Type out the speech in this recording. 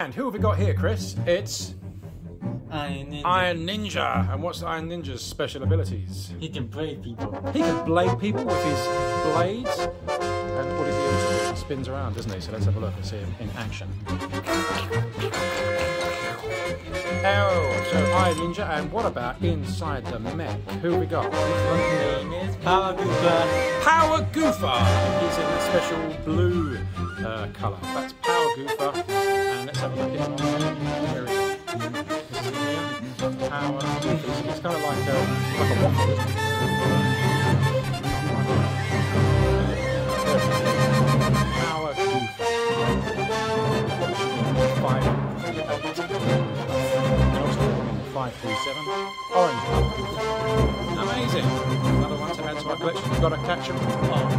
And who have we got here, Chris? It's Iron Ninja. Iron Ninja. And what's Iron Ninja's special abilities? He can blade people. He can blade people with his blades. And what he do? He spins around, doesn't he? So let's have a look and see him in action. Oh, so Iron Ninja. And what about inside the mech? Who have we got? His name is Power Gooper. Power Goofer. He's in a special blue uh, colour. That's Power Goofer. Power Goofer. He's kind of like a, like a waffle. Power. Five, five three seven. Orange Amazing. Another one to add to our collection. We've got to catch them oh.